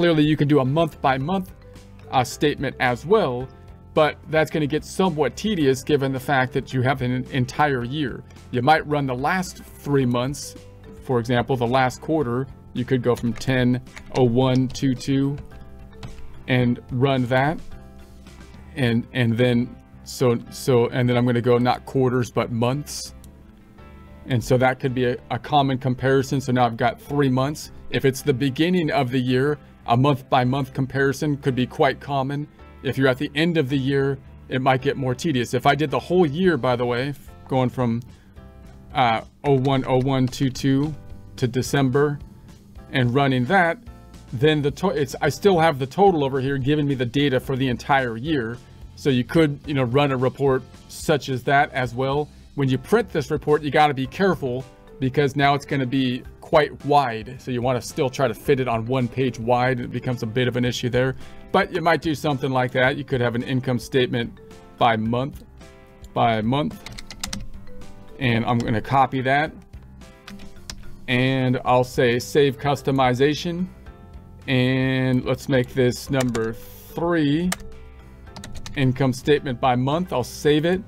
Clearly you can do a month by month uh, statement as well, but that's going to get somewhat tedious given the fact that you have an entire year. You might run the last three months, for example, the last quarter, you could go from 10, 01, 22 and run that. And, and then, so, so, and then I'm going to go not quarters, but months. And so that could be a, a common comparison. So now I've got three months. If it's the beginning of the year, a month by month comparison could be quite common. If you're at the end of the year, it might get more tedious. If I did the whole year, by the way, going from uh, 010122 to December and running that, then the it's I still have the total over here giving me the data for the entire year. So you could, you know, run a report such as that as well. When you print this report, you got to be careful because now it's going to be quite wide. So you want to still try to fit it on one page wide. It becomes a bit of an issue there, but you might do something like that. You could have an income statement by month by month. And I'm going to copy that and I'll say save customization and let's make this number three income statement by month. I'll save it